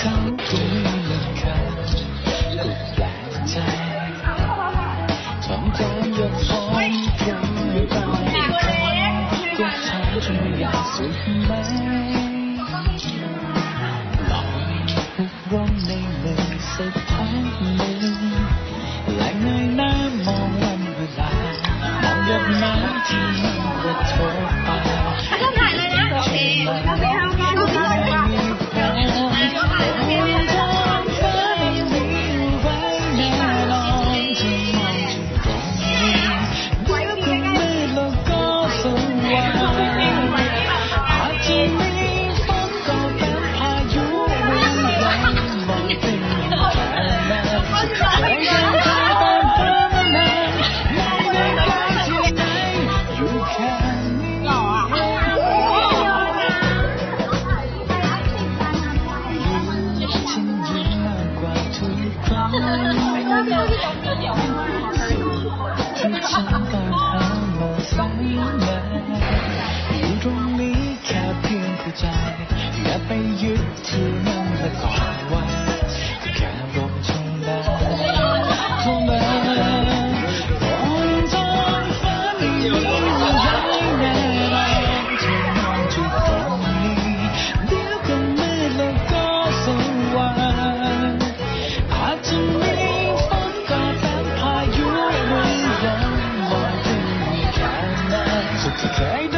คงไม่คยก็แปลกใจท้องฟ้ายกฟ้องยังไม่ตายก็ถามเธออยากสุขไหมลองร่มในมือสักพักหนึ่งและเงยหน้ามองวันเวลามองหยดน้ำที่มันกาต้อถ่ายเลยนะโอเค ฉันตามหามาสักนาอยู่ตรงนี้แค่เพียงผู้ใจอย่าไปยึดถือมันและก่อนไว้ Hey,